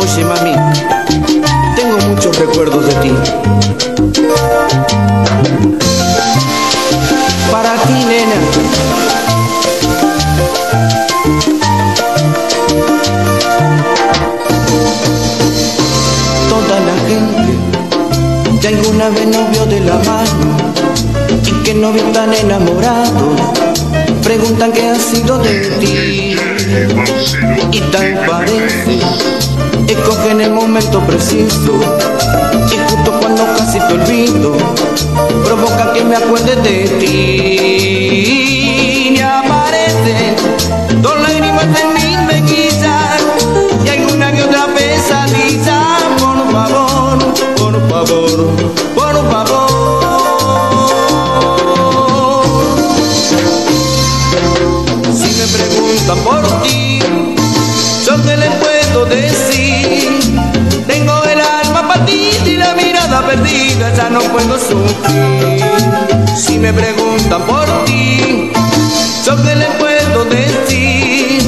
Oye mami, tengo muchos recuerdos de ti. Para ti, nena. Que alguna vez nos vio de la mano y que no vio tan enamorado, preguntan qué ha sido de ti. Y tal parece, escoge en el momento preciso y justo cuando casi te olvido, provoca que me acuerde de ti. Puedo decir. Tengo el alma partida y la mirada perdida, ya no puedo sufrir. Si me preguntan por ti, yo te les puedo decir.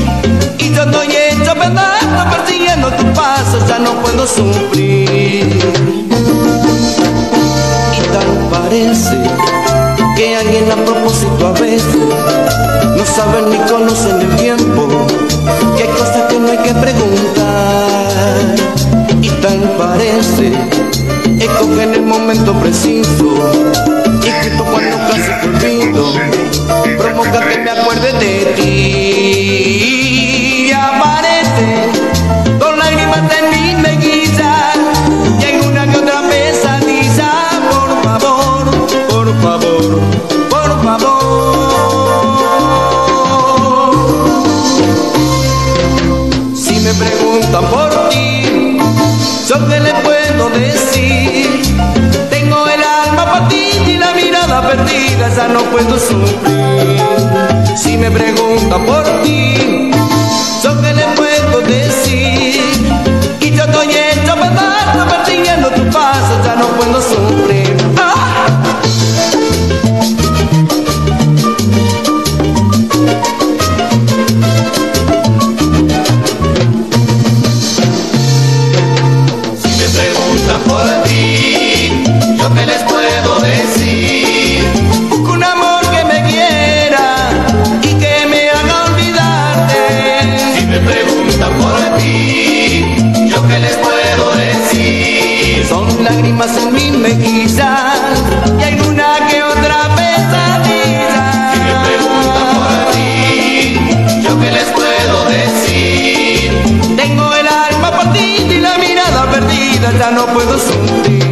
Y yo estoy hecho pedazo persiguiendo tus pasos, ya no puedo sufrir. Y tal parece que alguien a propósito a veces no saben ni conocen el tiempo, que hay cosas que no hay que preguntar. Parece, escoge en el momento preciso, y justo cuando casi te olvido, provoca que me acuerde de ti. Y aparece con lágrimas en mi mejilla, y en una que otra pesadilla, por favor, por favor, por favor. Si me preguntan por ti, yo te les puedo decir. Tengo el alma partida y la mirada perdida, ya no puedo sufrir. Si me preguntan por ti, yo te les puedo lágrimas en mi mejilla y hay una que otra pesadilla. Si me preguntan yo qué les puedo decir. Tengo el alma partida y la mirada perdida, ya no puedo sentir.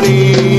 You.